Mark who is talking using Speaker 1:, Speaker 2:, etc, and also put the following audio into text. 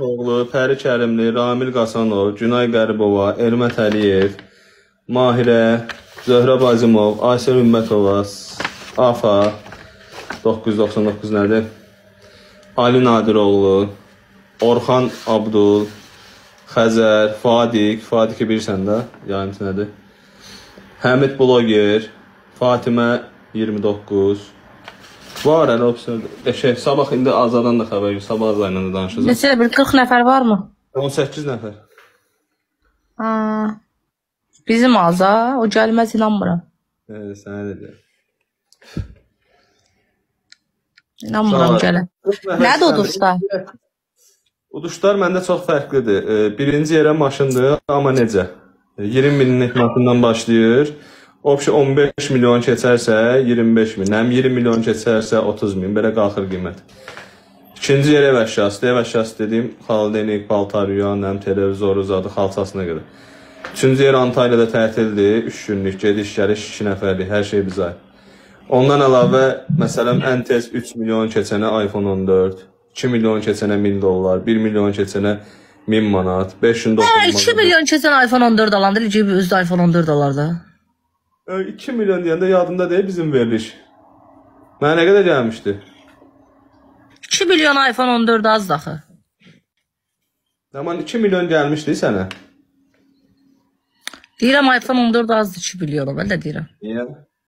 Speaker 1: oğlu, Pəri Kərimli, Ramil Qasanov, Günay Qəribova, Ermət Əliyev, Mahirə, Zöhrə Bazimov, Aysel Ümmətova, Afa 999 nədir? Ali Nadiroğlu, Orxan Abdul, Xəzər, Fadik, Fadiki bilirsən də, yanısı nədir? Həmid Bloger, Fatimə 29. Var hələ opsiyon. Şey, sabah indi Azadan da xəbər yox, sabah Azayla da danışacağıq.
Speaker 2: Neçə bir 40 nəfər varmı?
Speaker 1: 18 nəfər.
Speaker 2: Ha. Bizim aza, o gəlməz inanmıram.
Speaker 1: Hə, sənə də deyirəm.
Speaker 2: İnanmıram gələ.
Speaker 1: 40 nəfər
Speaker 2: Nədir uduşlar?
Speaker 1: Uduşlar məndə çox fərqlidir. Birinci yerə maşındır, amma necə? E, 20 minlik maşından başlayır. Opşi 15 milyon keçərsə 25 min, həm 20 milyon keçərsə 30 min, belə qalxır qiymət. İkinci yer ev əşyası, ev əşyası dediyim xaldenik, paltar yuyan, həm televizoru, zadı, xalçasına görə. Üçüncü yer Antalya'da tətildir, 3 günlük gediş gəliş 2 nəfərlik, hər şey bizə. Ondan əlavə, məsələn, ən tez 3 milyon keçənə iPhone 14, 2 milyon keçənə 1000 dollar, 1 milyon keçənə 1000 manat, 509
Speaker 2: Hə,
Speaker 1: manat.
Speaker 2: 2 milyon keçən iPhone 14 alanda, elə ki özdə iPhone 14 alarda.
Speaker 1: Ö, 2 milyon deyəndə yadımda deyil bizim veriliş. Mənə nə qədər gəlmişdi?
Speaker 2: 2 milyon iPhone 14 azdır axı.
Speaker 1: Zaman 2 milyon gəlmişdi sənə.
Speaker 2: Deyirəm iPhone 14 azdır 2 milyon, mən də deyirəm.
Speaker 1: Niyə?